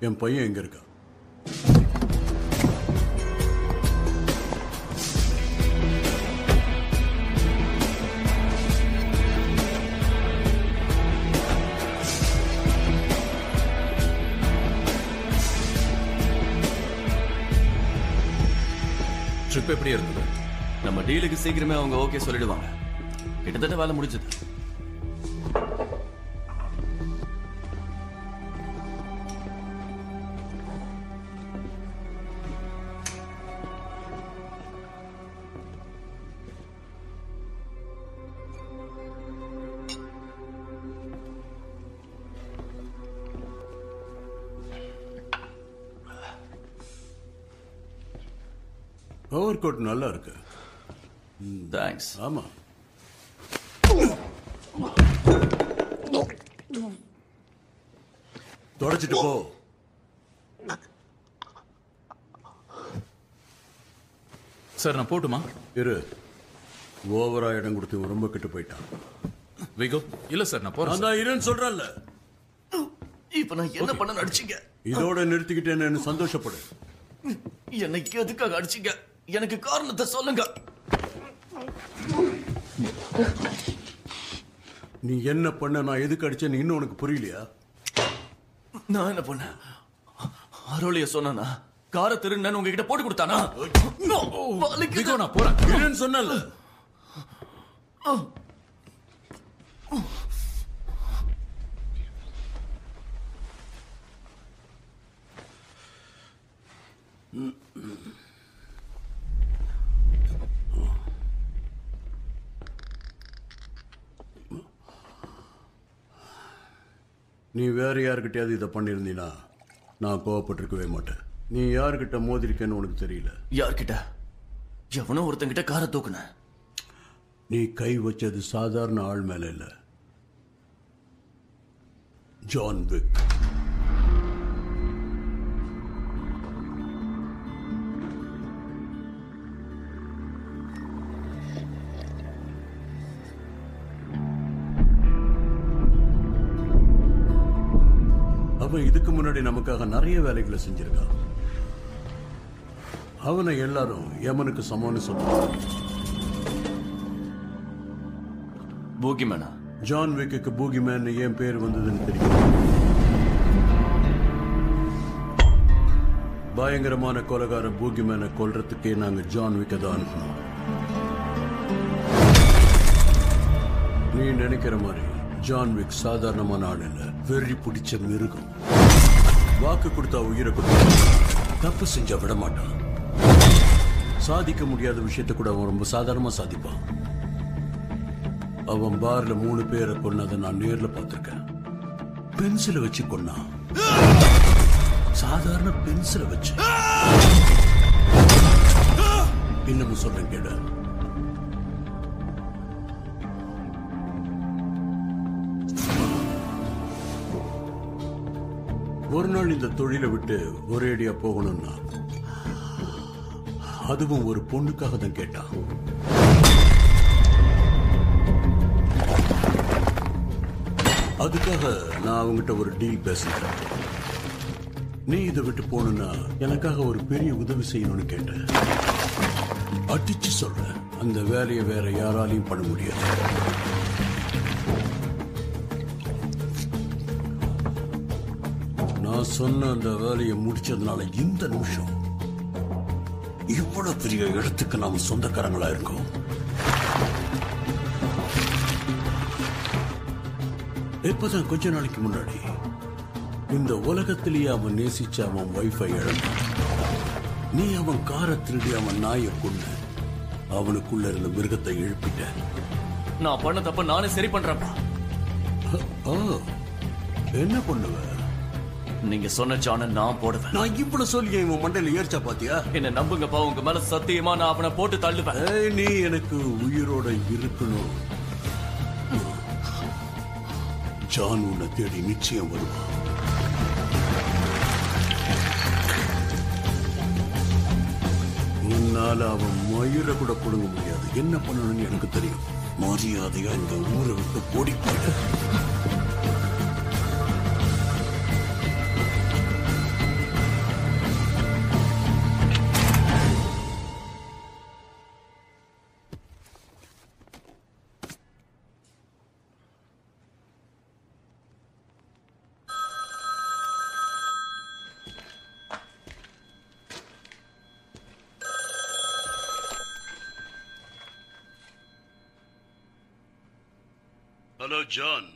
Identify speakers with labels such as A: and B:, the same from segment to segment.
A: என் பையன் எங்க இருக்கா
B: ட்ரிப் எப்படி இருந்தது?
C: நம்ம டீலுக்கு சீக்கிரமே அவங்க ஓகே சொல்லிடுவாங்க. கிட்டத்தட்ட வேலை முடிஞ்சது.
A: ஓவர் கோட் நல்லா இருக்கு.
C: தேங்க்ஸ்
A: ஆமா. தொடச்சிட்டு போ.
B: சார் நான் போட்டுமா?
A: இரு. ஓவரா இடம் கொடுத்து ரொம்ப கெட்டு போயிட்டான்.
B: விகோ இல்ல சார் நான் போறேன்
A: நான் இருன்னு சொல்றேன்ல.
C: இப்ப நான் என்ன பண்ண அடிச்சீங்க.
A: இதோட நிறுத்திக்கிட்டேன்னு சந்தோஷப்படு.
C: என்னைக்கு எதுக்காக அடிச்சீங்க? எனக்கு காரணத்தை சொல்லுங்க.
A: நீ என்ன பண்ண? நான் எதுக்கு அடிச்சேன்னு இன்னும் உனக்கு புரியலையா?
C: நான் என்ன பண்ணேன்? அருளிய சொன்னானா? கார திருன்னு உங்ககிட்ட போட்டு கொடுத்தானா?
B: நான் போறேன்.
A: இருன்னு சொன்னல. நீ வேற யாருக்கிட்டயாவது இதை பண்ணியிருந்தீனா நான் கோவப்பட்டிருக்கவே மாட்டேன். நீ யாருக்கிட்ட மோதிருக்கேன்னு உனக்கு தெரியல.
C: யார்கிட்ட? எவனோ ஒருத்தங்கிட்ட காரை தூக்குன.
A: நீ கை வச்சது சாதாரண ஆள் மேல இல்ல. ஜான் விக் அவன் இதுக்கு முன்னாடி நமக்காக நிறைய வேலைகளை செஞ்சிருக்கான். அவனை எல்லாரும் யமனுக்கு சமம்னு சொல்றாங்க
C: பூகி மேனா
A: ஜான் விக்கு பூகி மேன் ஏன் பேர் வந்ததுன்னு தெரியும். பயங்கரமான கொலகார பூகி மேனை கொல்றதுக்கே நாங்க ஜான் விக்க தான் அனுப்பணும் நீ நினைக்கிற மாதிரி ஜான் விக் சாதாரணமான ஆள் இல்ல வெறி பிடிச்ச மிருகம். வாக்கு கொடுத்தா உயிரை கொடுத்தா தப்பு செஞ்சா விட மாட்டான். சாதிக்க முடியாத விஷயத்தை கூட அவன் ரொம்ப சாதாரணமா சாதிப்பான். அவன் பார்ல மூணு பேரை கொன்னதை நான் நேர்ல பார்த்திருக்கேன். பென்சிலை வச்சு கொன்னான். சாதாரண பென்சிலை வச்சு. இன்னமும் சொல்றேன் கேட ஒரு நாள் இந்த தொழிலை விட்டு ஒரேடியா போகணும்னா அதுவும் ஒரு பொண்ணுக்காக தான் கேட்டான் அதுக்காக நான் அவங்ககிட்ட ஒரு டீல் பேசினேன் நீ இதை விட்டு போகணும்னா எனக்காக ஒரு பெரிய உதவி செய்யணும்னு கேட்டேன். அடிச்சு சொல்றேன். அந்த வேலையை வேற யாராலையும் பண்ண முடியாது. நான் சொன்ன அந்த வேலையை முடிச்சதுனால இந்த நிமிஷம் இவ்வளவு பெரிய இடத்துக்கு நாம சொந்தக்காரங்களா இருக்கோம். இப்பதான் கொஞ்ச நாளைக்கு முன்னாடி இந்த உலகத்திலேயே அவன் நேசிச்ச அவன் வைஃபை இழந்தான். நீ அவன் காரை திருடி அவன் நாயை கொண்டு அவனுக்குள்ள இருந்த மிருகத்தை எழுப்பிட்ட.
C: நான் பண்ண தப்ப நானே சரி பண்றேன்ப்பா.
A: ஓ என்ன பண்ணுவ?
C: நீங்க சொன்ன சாண நான் போடுவேன்.
A: நான் இவ்வளவு சொல்லி இவன் மண்டையில ஏறிச்சா பாத்தியா?
C: என்ன நம்புங்கப்பா உங்க மேல சத்தியமா நான் அவனை போட்டு தள்ளுவேன்.
A: நீ எனக்கு உயிரோட இருக்கணும். ஜான் உன்னை தேடி நிச்சயம் வருவான். உன்னால அவன் மயிரை கூட புடுங்க முடியாது. என்ன பண்ணணும்னு எனக்கு தெரியும். மரியாதையா இந்த ஊரை விட்டு ஓடி ஹலோ ஜான்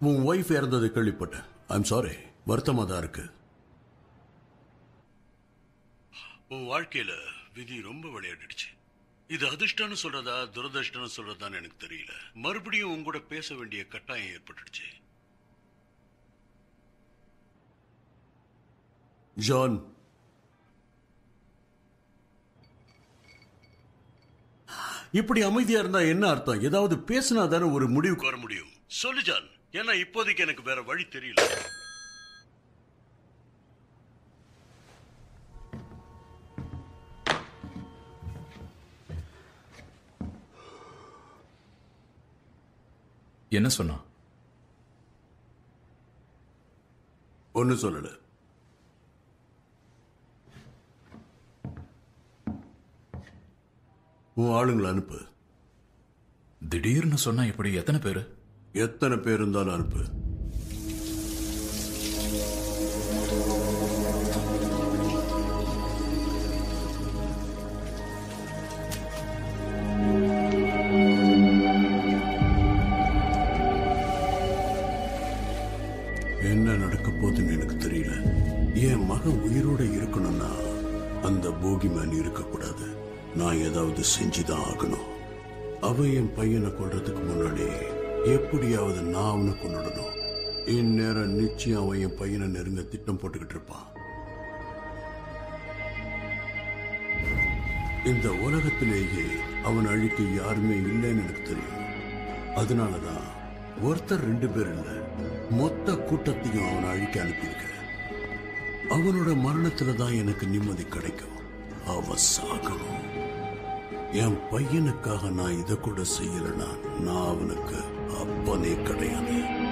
A: உன் ஒய்ஃப் இறந்ததை கேள்விப்பட்டேன். ஐம் சாரி வருத்தமா தான் இருக்கு. உன் வாழ்க்கையில விதி ரொம்ப விளையாடிடுச்சு இது அதிர்ஷ்டம்னு சொல்றதா துரதிர்ஷ்டம்னு சொல்றதான்னு எனக்கு தெரியல. மறுபடியும் உன் கூட பேச வேண்டிய கட்டாயம் ஏற்பட்டுடுச்சு. ஜான் இப்படி அமைதியா இருந்தா என்ன அர்த்தம்? ஏதாவது பேசினா தானே ஒரு முடிவுக்கு வர முடியும். சொல்லு ஜான். ஏன்னா இப்போதைக்கு எனக்கு வேற வழி தெரியல.
B: என்ன சொன்னா
A: ஒன்னு சொல்லல. உன் ஆளுங்களை அனுப்பு.
B: திடீர்னு சொன்னா இப்படி எத்தனை பேரு?
A: எத்தனை பேர் இருந்தாலும் அனுப்பு. ஏதாவது செஞ்சுதான் ஆகணும் அவன் என் பையனை கொள்றதுக்கு முன்னாடி எப்படியாவது நான் அவனை கொண்டுடணும். இந்நேரம் நிச்சயம் அவன் என் பையனை நெருங்க திட்டம் போட்டுக்கிட்டு இருப்பான். இந்த உலகத்திலேயே அவன் அழிக்க யாருமே இல்லைன்னு எனக்கு தெரியும். அதனாலதான் ஒருத்தர் ரெண்டு பேர் இல்ல மொத்த கூட்டத்தையும் அவனை அழிக்க அனுப்பியிருக்க அவனோட மரணத்துல தான் எனக்கு நிம்மதி கிடைக்கும். அவன் சாகணும். என் பையனுக்காக நான் இதை கூட செய்யலனா நான் அவனுக்கு அப்பனே கிடையாது.